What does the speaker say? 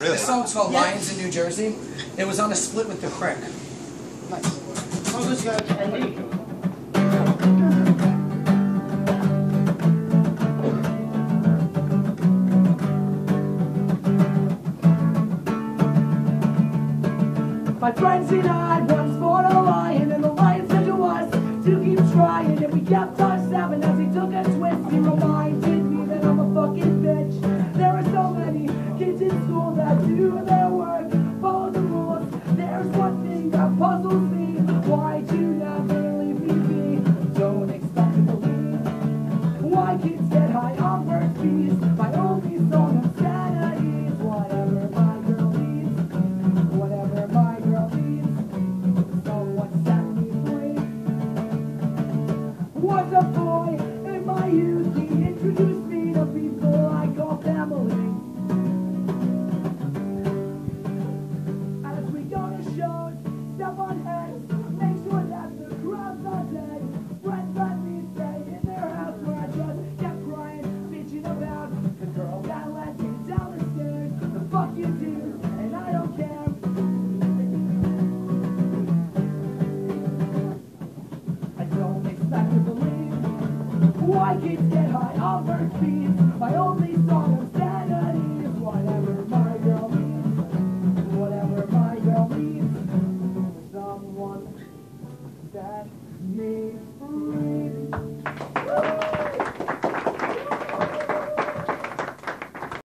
Really? This song's called yeah. Lions in New Jersey. It was on a split with The Crick. Nice. My friends and I once fought a lion, and the lion said to us to keep trying, and we kept on stabbing. I do that. why kids get high off her feet. My only song of sanity is whatever my girl needs. Whatever my girl needs. Someone that needs